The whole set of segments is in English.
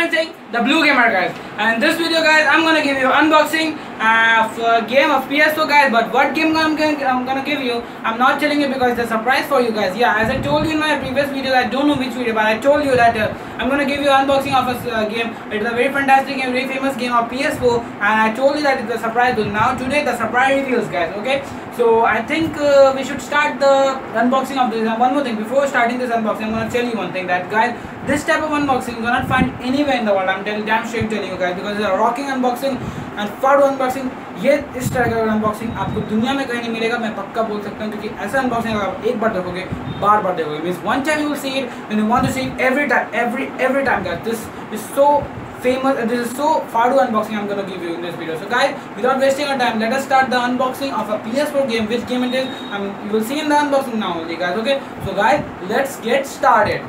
The Blue Gamer guys. And this video guys, I'm gonna give you unboxing a game of PS4 guys. But what game I'm gonna, I'm gonna give you, I'm not telling you because it's a surprise for you guys. Yeah, as I told you in my previous video, I don't know which video, but I told you that uh, I'm gonna give you unboxing of a uh, game. It's a very fantastic and very famous game of PS4, and I told you that it's a surprise. But now today the surprise reveals guys. Okay, so I think uh, we should start the unboxing of this. And one more thing, before starting this unboxing, I'm gonna tell you one thing that guys, this type of unboxing you cannot find anywhere in the world. I'm telling damn straight telling you guys because it's a rocking unboxing and फाड़ू unboxing ये इस तरह का unboxing आपको दुनिया में कहीं नहीं मिलेगा मैं पक्का बोल सकता हूँ क्योंकि ऐसा अनबॉक्सिंग अगर आप एक बार देखोगे बार बार देखोगे means one time you will see it you want to see it every time every every time guys this is so famous uh, this is so fadu unboxing i'm to give you in this video so guys without wasting our time let us start the unboxing of a ps4 game which game it is um, you will see in the unboxing now only guys okay so guys let's get started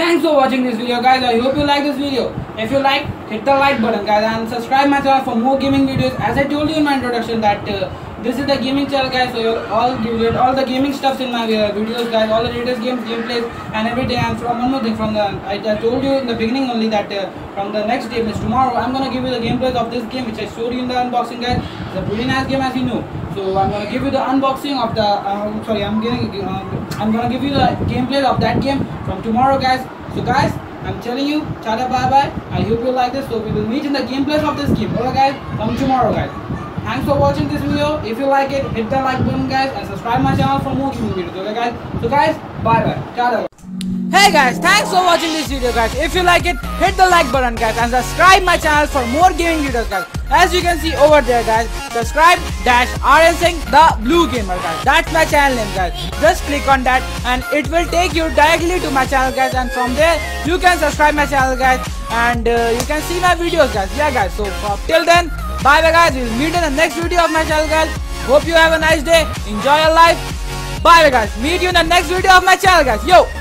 Thanks for watching this video guys. I hope you like this video. If you like, hit the like button guys and subscribe my channel for more gaming videos. As I told you in my introduction that uh, this is the gaming channel guys. So you'll all give it all the gaming stuffs in my uh, videos guys. All the latest games, gameplays and everything. And from one more thing from the I, I told you in the beginning only that uh, from the next day, means tomorrow, I'm gonna give you the gameplays of this game which I showed you in the unboxing guys. It's a pretty nice game as you know. So I'm gonna give you the unboxing of the. Uh, sorry, I'm getting. Uh, I'm gonna give you the gameplay of that game from tomorrow guys. So guys, I'm telling you, tada bye bye. I hope you like this. So we will meet in the gameplays of this game. Alright guys, from tomorrow guys. Thanks for watching this video. If you like it, hit the like button guys and subscribe my channel for more gaming videos. Okay guys. So guys, bye bye. Tada. Hey guys, thanks for watching this video guys. If you like it, hit the like button guys and subscribe my channel for more gaming videos guys. As you can see over there guys, subscribe dash Aryan Singh the Blue Gamer guys. That's my channel name guys. Just click on that and it will take you directly to my channel guys and from there you can subscribe my channel guys and uh, you can see my videos guys. Yeah guys, so uh, till then Bye bye guys. We'll meet in the next video of my channel guys. Hope you have a nice day. Enjoy your life. Bye bye guys. Meet you in the next video of my channel guys. Yo.